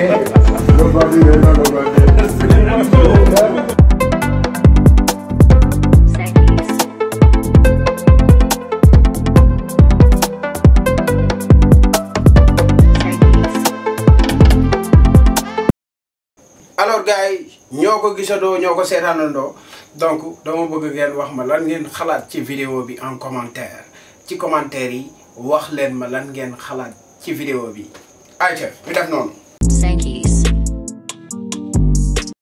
alors gars ñoo ko gisandoo ñoo ko seetaanandoo donc dama bëgg ngeen wax ma lan ngeen xalaat ci vidéo bi en commentaire ci commentaire yi wax leen ma lan ngeen xalaat ci vidéo bi ayca ñu def noonu